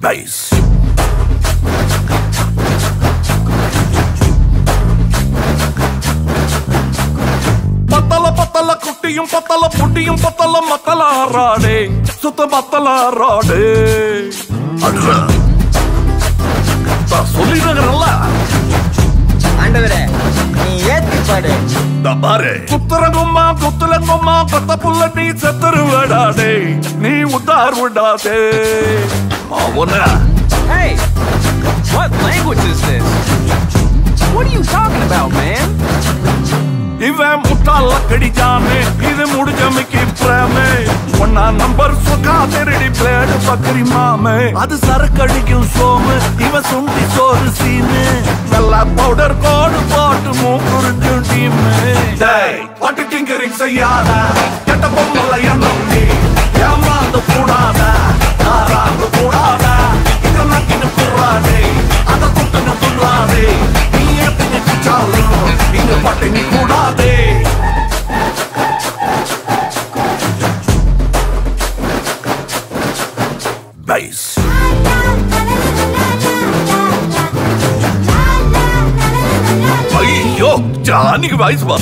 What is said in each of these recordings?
bass பத்தல பத்தல குட்டியும் பத்தல புட்டியும் பத்தல மத்தல ஆறாடே சுத்த பத்தல ஆறாடே அடுற சொல்லிடுறல ஆண்டவரே நீ ஏத்தி பாடு பாரு குத்துறங்கும்மா குத்துலங்கும்மா புள்ள நீ செத்துருவடாடே நீ உத்தார் விடாதே Hey! What language is this? What are you talking about, man? இவன் முட்டாள கடிச்சானே இது முடிஞ்சமைக்கு பிரேமே ஒன்னா நம்பர் சுகா திருடி பிளேடு பக்கரி மாமே. அது சரக்கடிக்கும் சோமு இவன் சுண்டி சோறு சீனு. நல்லா பவுடர் கோடு போட்டு மூக்குறிஞ்சும் டீமு டேய் பட்டு டிங்கரிங் செய்யாத கெட்ட பொம்மல என்ன நீ ஏமாந்து கூடாத. ஐயோ ஜானிக்கு வயசு வா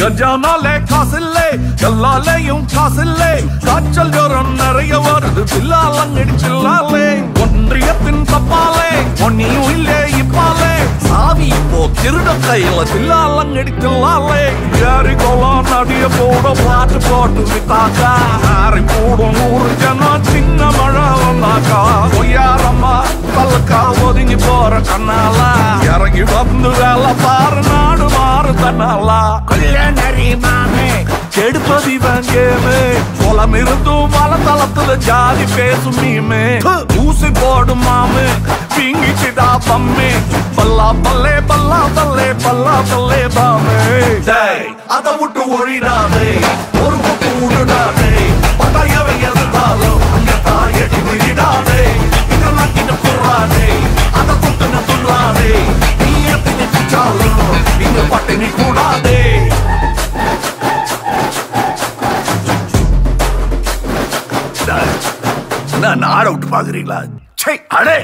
கஜானாலே காசில்லே எல்லாலேயும் காசில்லே காய்ச்சல் ஜோரம் நிறைய வருது பில்லாலங்கடி பில்லாலே ஒன்றியத்தின் தப்பாலே ஒன்னியும் இல்லே இப்பாலே சாவி இப்போ திருட கையில பில்லாலங்கடி தில்லாலே ஏறி கொலாம் நடிய போட பாட்டு போட்டு வித்தாக்கா கண்ணாலா இறங்கி வந்து வேலை பாரு நாடு மாறு தன்னாலா கல்யாணரி மாமே. கெடுப்பது இவன் கேமு. குளம் இருந்தும் வளத்தளத்துல ஜாதி பேசும் மீமே. ஊசி போடும் மாமு. பிங்கிச்சுடா பம்மே. பல்லா பல்லே பல்லா பல்லே பல்லா பல்லே பாமே. அதை விட்டு ஒழிடாதே. கூடாதே. நான் ஆட விட்டு பாக்குறீங்களா? சை அடே.